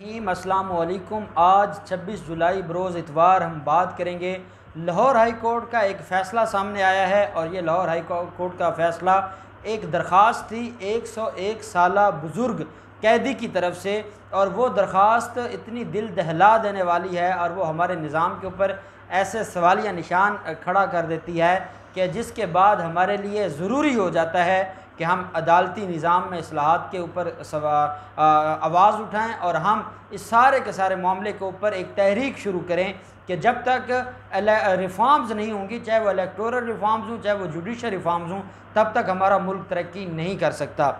असलकुम आज 26 जुलाई, बरोज़ इतवार हम बात करेंगे लाहौर हाई कोर्ट का एक फ़ैसला सामने आया है और ये लाहौर हाई कोर्ट का फ़ैसला एक दरख्वास्त थी 101 साल बुज़ुर्ग कैदी की तरफ़ से और वो दरख्वास्त इतनी दिल दहला देने वाली है और वो हमारे निज़ाम के ऊपर ऐसे सवालिया निशान खड़ा कर देती है कि जिसके बाद हमारे लिए ज़रूरी हो जाता है कि हम अदालती निज़ाम में असलाहत के ऊपर आवाज़ उठाएँ और हम इस सारे के सारे मामले के ऊपर एक तहरीक शुरू करें कि जब तक रिफॉर्म्स नहीं होंगी, चाहे वो इलेक्टोरल रिफॉर्म्स हों, चाहे वो जुडिशल रिफॉर्म्स हों, तब तक हमारा मुल्क तरक्की नहीं कर सकता।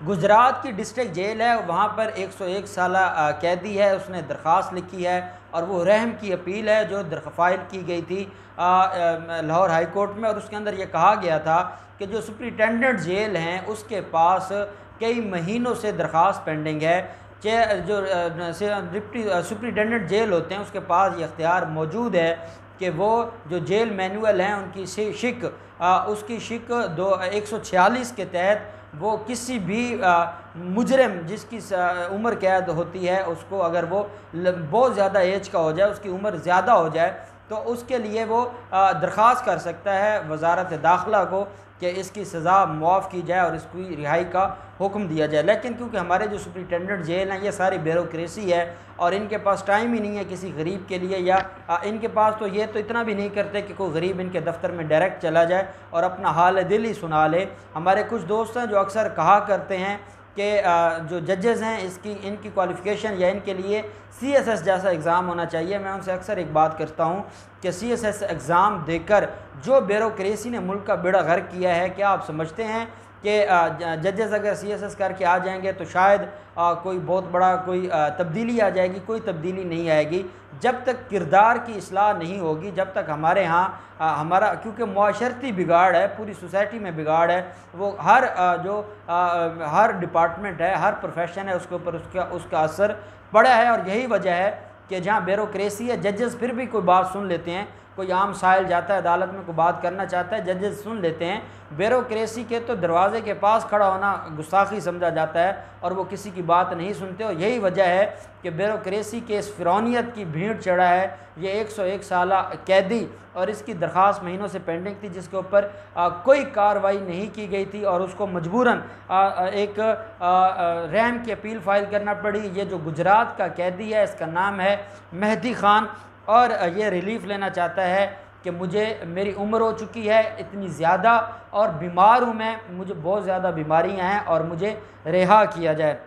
गुजरात की डिस्ट्रिक्ट जेल है, वहाँ पर 101 साल कैदी है, उसने दरख्वास्त लिखी है और वो रहम की अपील है जो फ़ाइल की गई थी लाहौर हाई कोर्ट में और उसके अंदर ये कहा गया था कि जो सुप्रिटेंडेंट जेल हैं, उसके पास कई महीनों से दरख्वास्त पेंडिंग है। चे, जो डिप्टी सुप्रिटेंडेंट जेल होते हैं, उसके पास ये अख्तियार मौजूद है कि वो जो जेल मैनुअल हैं, उनकी शिक उसकी शिक दो, एक के तहत वो किसी भी मुजरम जिसकी उम्र कैद होती है, उसको अगर वो बहुत ज़्यादा एज का हो जाए, उसकी उम्र ज़्यादा हो जाए तो उसके लिए वो दरख्वास्त कर सकता है वजारत दाखिला को कि इसकी सज़ा मुआफ़ की जाए और इसकी रिहाई का हुक्म दिया जाए। लेकिन क्योंकि हमारे जो सुप्रिटेंडेंट जेल हैं, ये सारी ब्यूरोक्रेसी है और इनके पास टाइम ही नहीं है किसी गरीब के लिए या इनके पास तो ये तो इतना भी नहीं करते कि कोई गरीब इनके दफ्तर में डायरेक्ट चला जाए और अपना हाल दिल ही सुना ले। हमारे कुछ दोस्त हैं जो अक्सर कहा करते हैं कि जो जजेज़ हैं, इसकी, इनकी क्वालिफ़िकेशन या इनके लिए सी एस एस जैसा एग्ज़ाम होना चाहिए। मैं उनसे अक्सर एक बात करता हूँ कि सी एस एस एग्ज़ाम देकर जो ब्यूरोसी ने मुल्क का बेड़ा गर्क किया है, क्या आप समझते हैं? कि जजेस अगर सी एस एस करके आ जाएँगे तो शायद आ, कोई बहुत बड़ा कोई तब्दीली आ जाएगी कोई तब्दीली नहीं आएगी। जब तक किरदार की असलाह नहीं होगी जब तक हमारे यहाँ हमारा क्योंकि माशरती बिगाड़ है पूरी सोसाइटी में बिगाड़ है वो हर आ, जो आ, हर डिपार्टमेंट है हर प्रोफेशन है उसके ऊपर उसका उसका असर पड़ा है। और यही वजह है कि जहाँ ब्यूरोक्रेसी है जजेस फिर भी कोई बात सुन लेते हैं कोई आम साइल जाता है, अदालत में कोई बात करना चाहता है, जजेस सुन लेते हैं। ब्यूरोक्रेसी के तो दरवाजे के पास खड़ा होना गुस्ताखी समझा जाता है और वो किसी की बात नहीं सुनते और यही वजह है कि ब्यूरोक्रेसी के इस फ़िरौनीत की भीड़ चढ़ा है। ये 101 साल कैदी और इसकी दरख्वास्त महीनों से पेंडिंग थी, जिसके ऊपर कोई कार्रवाई नहीं की गई थी और उसको मजबूरन एक रैम की अपील फ़ाइल करना पड़ी। ये जो गुजरात का कैदी है, इसका नाम है मेहदी ख़ान। और ये रिलीफ़ लेना चाहता है कि मुझे, मेरी उम्र हो चुकी है, इतनी ज़्यादा और बीमार हूँ मैं, मुझे बहुत ज़्यादा बीमारियाँ हैं और मुझे रिहा किया जाए।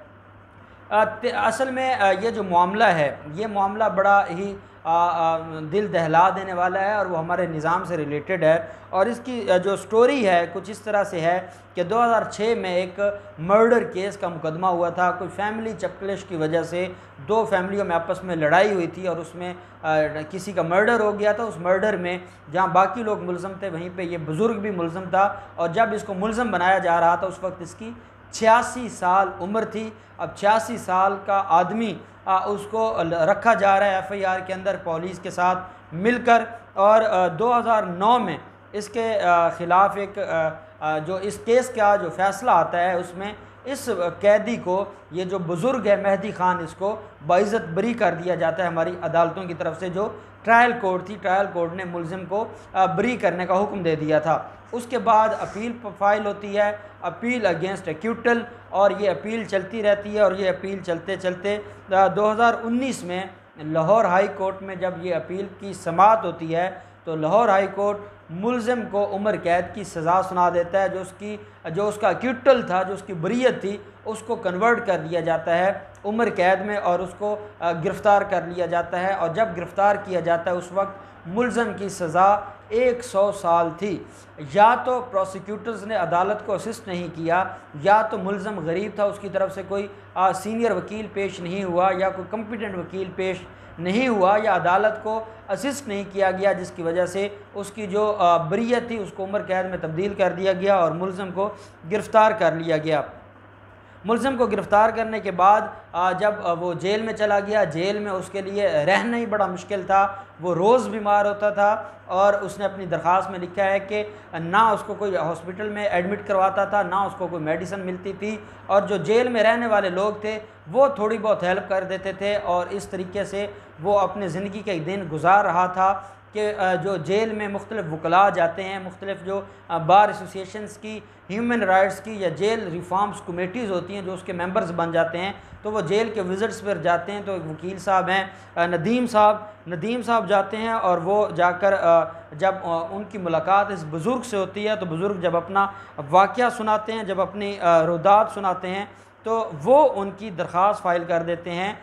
असल में ये जो मामला है, ये मामला बड़ा ही आ, आ, दिल दहला देने वाला है और वो हमारे निज़ाम से रिलेटेड है। और इसकी जो स्टोरी है कुछ इस तरह से है कि 2006 में एक मर्डर केस का मुकदमा हुआ था। कोई फैमिली चपकलिश की वजह से दो फैमिलियों में आपस में लड़ाई हुई थी और उसमें आ, किसी का मर्डर हो गया था। उस मर्डर में जहाँ बाकी लोग मुलम थे वहीं पर यह बुज़ुर्ग भी मुलम था और जब इसको मुलज़म बनाया जा रहा था उस वक्त इसकी छियासी साल उम्र थी। अब छियासी साल का आदमी उसको रखा जा रहा है एफआईआर के अंदर पुलिस के साथ मिलकर। और 2009 में इसके ख़िलाफ़ एक जो इस केस का जो फ़ैसला आता है, उसमें इस कैदी को, ये जो बुज़ुर्ग है मेहदी ख़ान, इसको बाइज़त बरी कर दिया जाता है हमारी अदालतों की तरफ़ से, जो ट्रायल कोर्ट थी, ट्रायल कोर्ट ने मुलजिम को बरी करने का हुक्म दे दिया था। उसके बाद अपील फ़ाइल होती है, अपील अगेंस्ट एक्यूटल और ये अपील चलती रहती है और ये अपील चलते चलते 2019 में लाहौर हाई कोर्ट में जब ये अपील की समात होती है तो लाहौर हाई कोर्ट मुलजिम को उम्र कैद की सज़ा सुना देता है, जो उसकी, जो उसका क्यूटल था, जो उसकी बरीत थी, उसको कन्वर्ट कर दिया जाता है। उम्र कैद में और उसको गिरफ़्तार कर लिया जाता है और जब गिरफ़्तार किया जाता है उस वक्त मुलजम की सज़ा एक सौ साल थी। या तो प्रोसिक्यूटर्स ने अदालत को असिस्ट नहीं किया या तो मुलजम गरीब था उसकी तरफ़ से कोई आ, सीनियर वकील पेश नहीं हुआ या कोई कम्पिटेंट वकील पेश नहीं हुआ या अदालत को असिस्ट नहीं किया गया जिसकी वजह से उसकी जो बरीत थी उसको उम्र कैद में तब्दील कर दिया गया और मुलजम को गिरफ़्तार कर लिया गया। मुलम को गिरफ़्तार करने के बाद जब वो जेल में चला गया, जेल में उसके लिए रहना ही बड़ा मुश्किल था। वो रोज़ बीमार होता था और उसने अपनी दरख्वास्त में लिखा है कि ना उसको कोई हॉस्पिटल में एडमिट करवाता था, ना उसको कोई मेडिसिन मिलती थी और जो जेल में रहने वाले लोग थे, वो थोड़ी बहुत हेल्प कर देते थे और इस तरीके से वो अपने ज़िंदगी के दिन गुजार रहा था। कि जो जेल में मुख्तलिफ़ वकला जाते हैं, मुख्तलिफ़ जो बार एसोसिएशंस की, ह्यूमन राइट्स की या जेल रिफॉर्म्स कमेटीज़ होती हैं जो उसके मेंबर्स बन जाते हैं तो वो जेल के विज़िट्स पर जाते हैं तो एक वकील साहब हैं नदीम साहब नदीम साहब जाते हैं और वो जाकर जब उनकी मुलाकात इस बुज़ुर्ग से होती है तो बुज़ुर्ग जब अपना वाक़ सुनाते हैं, जब अपनी रुदात सुनाते हैं तो वो उनकी दरख्वास्त फ़ाइल कर देते हैं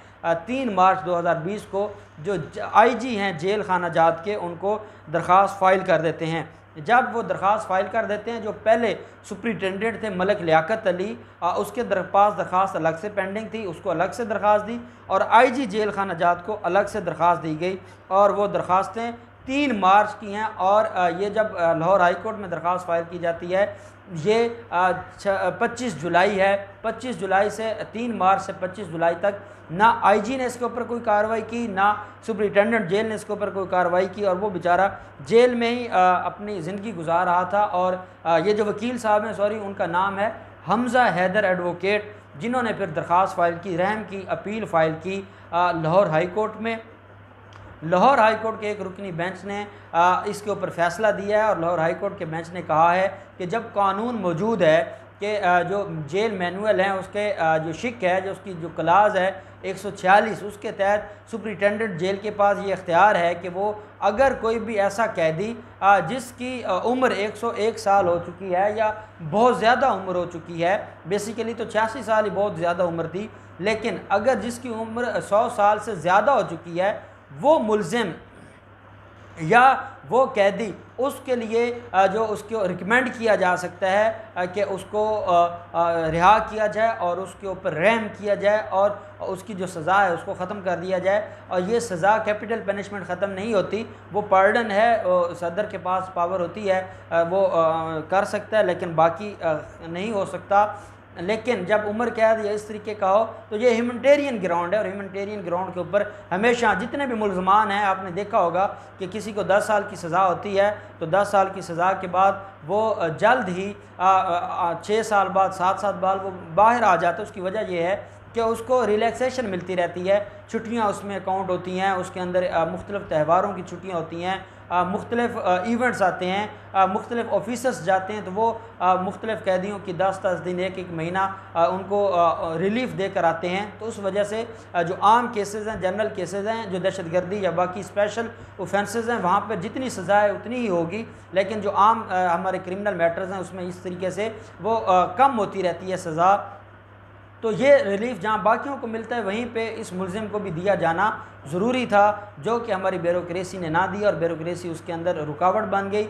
तीन मार्च 2020 को, जो आईजी हैं जेल खाना जात के, उनको दरख्वास्त फ़ाइल कर देते हैं। जब वो दरख्वास्त फ़ाइल कर देते हैं, जो पहले सुप्रिटेंडेंट थे मलक लियाकत अली उसके दर, पास दरख्वास्त अलग से पेंडिंग थी, उसको अलग से दरख्वास्त दी और आईजी जेल खाना जात को अलग से दरख्वास्त दी गई और वो दरख्वास्तें तीन मार्च की हैं और ये जब लाहौर हाई कोर्ट में दरख्वास्त फ़ाइल की जाती है, ये पच्चीस जुलाई है। पच्चीस जुलाई से तीन मार्च से पच्चीस जुलाई तक ना आईजी ने इसके ऊपर कोई कार्रवाई की, ना सुप्रिटेंडेंट जेल ने इसके ऊपर कोई कार्रवाई की और वो बेचारा जेल में ही अपनी ज़िंदगी गुजार रहा था और ये जो वकील साहब हैं, सॉरी, उनका नाम है हमज़ा हैदर एडवोकेट, जिन्होंने फिर दरख्वास्त फ़ाइल की, रहम की अपील फ़ाइल की लाहौर हाई कोर्ट में। लाहौर हाई कोर्ट के एक रुकनी बेंच ने इसके ऊपर फैसला दिया है और लाहौर हाई कोर्ट के बेंच ने कहा है कि जब कानून मौजूद है कि जो जेल मैनुअल हैं, उसके जो शिक है, जो उसकी जो क्लास है 146 उसके तहत सुप्रिटेंडेंट जेल के पास ये इख्तियार है कि वो अगर कोई भी ऐसा कैदी जिसकी उम्र 101 साल हो चुकी है या बहुत ज़्यादा उम्र हो चुकी है बेसिकली तो छियासी साल ही बहुत ज़्यादा उम्र थी, लेकिन अगर जिसकी उम्र 100 साल से ज़्यादा हो चुकी है वो मुलजिम या वो कैदी, उसके लिए जो उसको रिकमेंड किया जा सकता है कि उसको रिहा किया जाए और उसके ऊपर रहम किया जाए और उसकी जो सज़ा है उसको ख़त्म कर दिया जाए। और ये सज़ा कैपिटल पनिशमेंट ख़त्म नहीं होती, वो पार्डन है सदर के पास पावर होती है वो कर सकता है, लेकिन बाकी नहीं हो सकता। लेकिन जब उम्र कैद या इस तरीके का हो तो ये ह्यूमटेरियन ग्राउंड है और ह्यूमटेरियन ग्राउंड के ऊपर हमेशा जितने भी मुलजमान हैं, आपने देखा होगा कि किसी को 10 साल की सज़ा होती है तो 10 साल की सज़ा के बाद वो जल्द ही छः साल बाद, सात साल बाद वो बाहर आ जाता है। उसकी वजह यह है कि उसको रिलैक्सेशन मिलती रहती है। छुट्टियाँ उसमें अकाउंट होती हैं, उसके अंदर मुख्तलिफ़ त्यौहारों की छुट्टियाँ होती हैं मुख्तलिफ़ इवेंट्स आते हैं मुख्तलिफ़ ऑफिसर्स जाते हैं तो वो मुख्तलिफ़ कैदियों की दस दस दिन, एक एक महीना उनको रिलीफ दे कर आते हैं। तो उस वजह से जो आम केसेस हैं जनरल केसेस हैं, जो दहशत गर्दी या बाकी स्पेशल ऑफेंसेस हैं, वहाँ पर जितनी सज़ा है, उतनी ही होगी। लेकिन जो आम हमारे क्रिमिनल मैटर्स हैं, उसमें इस तरीके से वो कम होती रहती है सज़ा। तो ये रिलीफ जहाँ बाकियों को मिलता है, वहीं पे इस मुलिम को भी दिया जाना ज़रूरी था, जो कि हमारी ब्यूरोक्रेसी ने ना दी और ब्यूरोक्रेसी उसके अंदर रुकावट बन गई।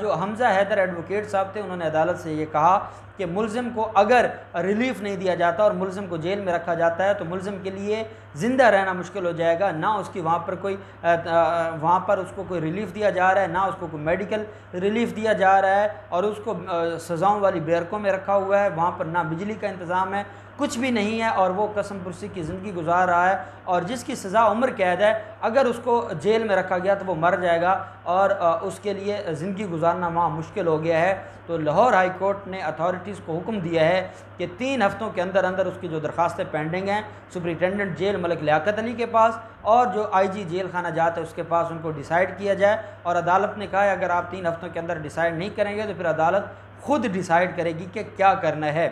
जो हमज़ा हैदर एडवोकेट साहब थे, उन्होंने अदालत से ये कहा कि मुलजिम को अगर रिलीफ नहीं दिया जाता और मुलजिम को जेल में रखा जाता है तो मुलजिम के लिए ज़िंदा रहना मुश्किल हो जाएगा। ना उसकी वहाँ पर कोई वहाँ पर उसको कोई रिलीफ दिया जा रहा है, ना उसको कोई मेडिकल रिलीफ दिया जा रहा है और उसको सज़ाओं वाली बैरकों में रखा हुआ है, वहाँ पर ना बिजली का इंतज़ाम है, कुछ भी नहीं है और वो कसम पुरसी की ज़िंदगी गुजार रहा है और जिसकी सज़ा उम्र कैद है, अगर उसको जेल में रखा गया तो वो मर जाएगा और उसके लिए ज़िंदगी गुजारना वहाँ मुश्किल हो गया है। तो लाहौर हाई कोर्ट ने अथॉरिटीज़ को हुक्म दिया है कि तीन हफ्तों के अंदर अंदर उसकी जो दरख्वास्तें पेंडिंग हैं, सुप्रिटेंडेंट जेल मलिक लियाकत अली के पास और जो आईजी जेल खाना जाता है उसके पास उनको डिसाइड किया जाए और अदालत ने कहा है, अगर आप तीन हफ्तों के अंदर डिसाइड नहीं करेंगे तो फिर अदालत खुद डिसाइड करेगी कि क्या करना है।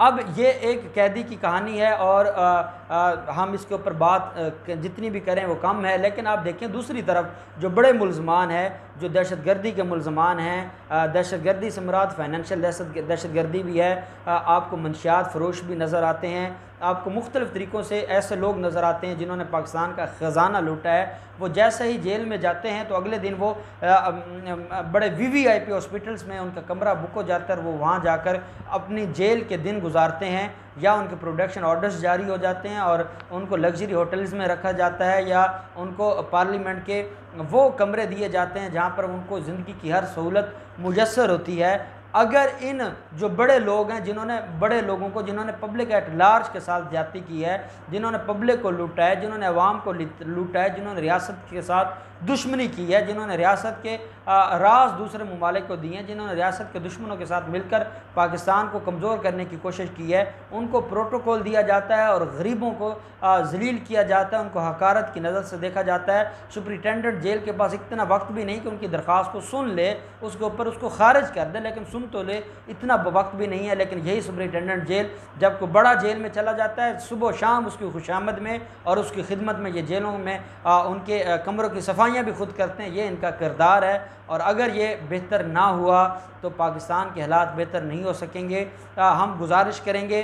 अब ये एक कैदी की कहानी है और आ, आ, हम इसके ऊपर बात जितनी भी करें वो कम है लेकिन आप देखें दूसरी तरफ़ जो बड़े मुलजमान हैं जो दहशत गर्दी के मुलजमान हैं दहशत गर्दी से मुराद फाइनेंशियल दहशत गर्दी भी है आ, आपको मंशियात फ़रोश भी नज़र आते हैं आपको मुख्तलिफ़ तरीक़ों से ऐसे लोग नज़र आते हैं जिन्होंने पाकिस्तान का ख़जाना लूटा है। वो जैसे ही जेल में जाते हैं तो अगले दिन वो बड़े V V I P hospitals में उनका कमरा बुक हो जाता है वो वहाँ जाकर अपनी जेल के दिन गुजारते हैं या उनके प्रोडक्शन ऑर्डर्स जारी हो जाते हैं और उनको लग्जरी होटल्स में रखा जाता है या उनको पार्लियामेंट के वो कमरे दिए जाते हैं जहाँ पर उनको ज़िंदगी की हर सहूलत मुयसर होती है। अगर इन जो बड़े लोग हैं, जिन्होंने बड़े लोगों को, जिन्होंने पब्लिक एट लार्ज के साथ ज़्यादा की है, जिन्होंने पब्लिक को लूटा है, जिन्होंने अवाम को लूटा है, जिन्होंने रियासत के साथ दुश्मनी की है, जिन्होंने रियासत के राज दूसरे ममालिक को दिए हैं, जिन्होंने रियासत के दुश्मनों के साथ मिलकर पाकिस्तान को कमज़ोर करने की कोशिश की है, उनको प्रोटोकॉल दिया जाता है और गरीबों को जलील किया जाता है, उनको हकारत की नज़र से देखा जाता है। सुप्रिटेंडेंट जेल के पास इतना वक्त भी नहीं कि उनकी दरख्वास्त को सुन ले, उसके ऊपर उसको खारिज कर दे, लेकिन सुन तो ले इतना वक्त भी नहीं है लेकिन यही सुपरिटेंडेंट जेल जब को बड़ा जेल में चला जाता है सुबह शाम उसकी खुशामद में और उसकी खिदमत में ये जेलों में आ, उनके कमरों की सफाइयाँ भी खुद करते हैं ये इनका किरदार है। और अगर ये बेहतर ना हुआ तो पाकिस्तान के हालात बेहतर नहीं हो सकेंगे। आ, हम गुजारिश करेंगे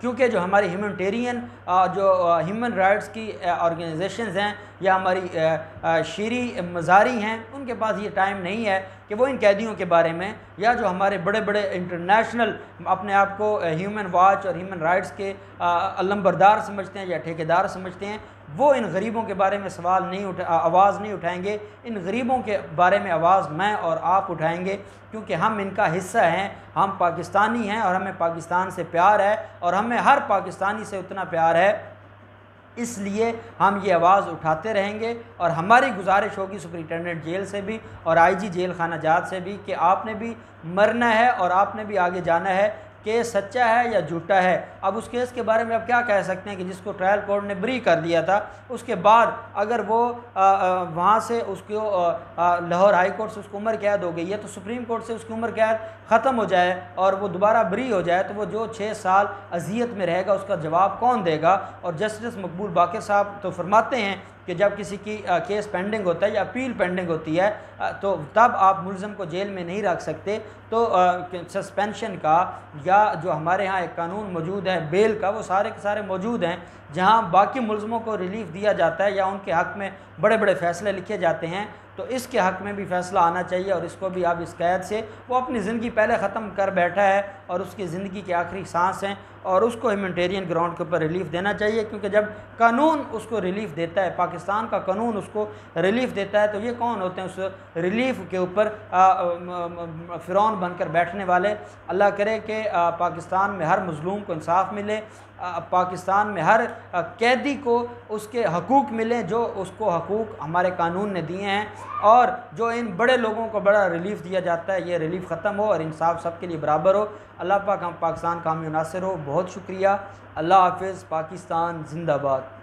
क्योंकि जो हमारी ह्यूमटेरियन जो ह्यूमन राइट्स की ऑर्गेनाइजेशंस हैं, या हमारी शीरी मजारी हैं, उनके पास ये टाइम नहीं है कि वो इन कैदियों के बारे में, या जो हमारे बड़े बड़े इंटरनेशनल अपने आप को ह्यूमन वॉच और ह्यूमन राइट्स के अलम्बरदार समझते हैं या ठेकेदार समझते हैं वो इन गरीबों के बारे में सवाल नहीं उठा आवाज़ नहीं उठाएँगे। इन गरीबों के बारे में आवाज़ मैं और आप उठाएँगे, क्योंकि हम इनका हिस्सा हैं, हम पाकिस्तानी हैं और हमें पाकिस्तान से प्यार है और हमें हर पाकिस्तानी से उतना प्यार है। इसलिए हम ये आवाज़ उठाते रहेंगे और हमारी गुजारिश होगी सुप्रिटेंडेंट जेल से भी और आईजी जेल खाना जात से भी कि आपने भी मरना है और आपने भी आगे जाना है। केस सच्चा है या झूठा है? अब उस केस के बारे में आप क्या कह सकते हैं कि जिसको ट्रायल कोर्ट ने ब्री कर दिया था, उसके बाद अगर वो वहाँ से उसको लाहौर हाई कोर्ट से उसको उम्र कैद हो गई है तो सुप्रीम कोर्ट से उसकी उम्र कैद ख़त्म हो जाए और वो दोबारा ब्री हो जाए तो वो जो छः साल अजियत में रहेगा, उसका जवाब कौन देगा? और जस्टिस मकबूल बाकर साहब तो फरमाते हैं कि जब किसी की केस पेंडिंग होता है या अपील पेंडिंग होती है तो तब आप मुलम को जेल में नहीं रख सकते। तो सस्पेंशन का या जो हमारे यहाँ एक कानून मौजूद है, बेल का, वो सारे के सारे मौजूद हैं, जहाँ बाकी मुलमों को रिलीफ दिया जाता है या उनके हक़ में बड़े बड़े फ़ैसले लिखे जाते हैं तो इसके हक़ में भी फ़ैसला आना चाहिए और इसको भी आप इस कैद से, वो अपनी ज़िंदगी पहले ख़त्म कर बैठा है और उसकी ज़िंदगी की आखिरी सांस हैं। और उसको ह्यूमटेरियन ग्राउंड के ऊपर रिलीफ देना चाहिए, क्योंकि जब कानून उसको रिलीफ देता है, पाकिस्तान का कानून उसको रिलीफ देता है तो ये कौन होते हैं उस रिलीफ के ऊपर फ़िरौन बनकर बैठने वाले? अल्लाह करे कि पाकिस्तान में हर मज़लूम को इंसाफ मिले पाकिस्तान में हर कैदी को उसके हकूक़ मिलें, जो उसको हकूक़ हमारे कानून ने दिए हैं और जो इन बड़े लोगों को बड़ा रिलीफ दिया जाता है, ये रिलीफ ख़त्म हो और इंसाफ सब के लिए बराबर हो। अल्लाह पाक हम पाकिस्तान कामी मुनासर हो। बहुत शुक्रिया। अल्लाह हाफिज़। पाकिस्तान जिंदाबाद।